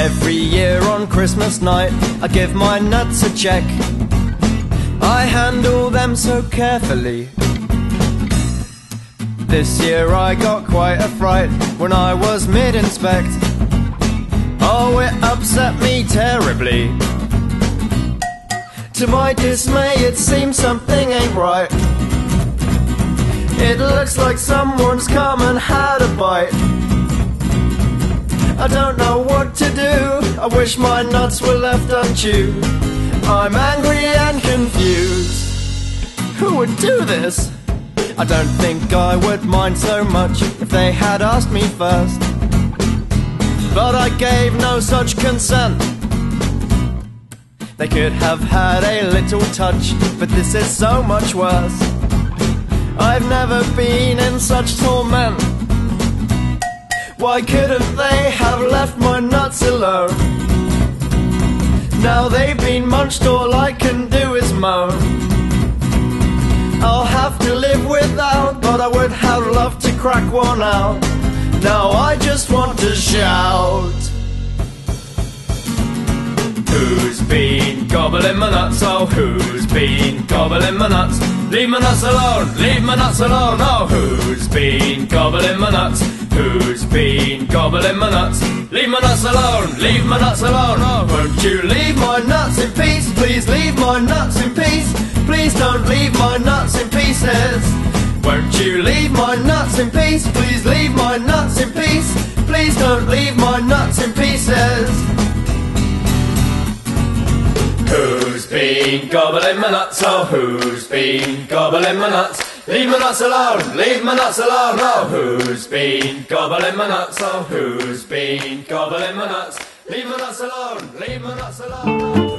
Every year on Christmas night, I give my nuts a check. I handle them so carefully. This year I got quite a fright when I was mid-inspect. Oh, it upset me terribly. To my dismay, it seems something ain't right. It looks like someone's come and had a bite. I don't know what to do. I wish my nuts were left unchewed. I'm angry and confused. Who would do this? I don't think I would mind so much if they had asked me first. But I gave no such consent. They could have had a little touch, but this is so much worse. I've never been in such torment. Why couldn't they have left my nuts alone? Now they've been munched, all I can do is moan. I'll have to live without, but I would have loved to crack one out. Now I just want to shout. Who's been gobbling my nuts? Oh, who's been gobbling my nuts? Leave my nuts alone, leave my nuts alone. Oh, who's been gobbling my nuts? Who's been gobbling my nuts? Leave my nuts alone, leave my nuts alone. Won't you leave my nuts in peace? Please leave my nuts in peace. Please don't leave my nuts in pieces. Won't you leave my nuts in peace? Please leave my nuts in peace. Please don't leave my nuts in pieces. Who's been gobbling my nuts? Oh, who's been gobbling my nuts? Leave my nuts alone, leave my nuts alone. Oh, who's been gobbling my nuts? Oh, who's been gobbling my nuts? Leave my nuts alone, leave my nuts alone.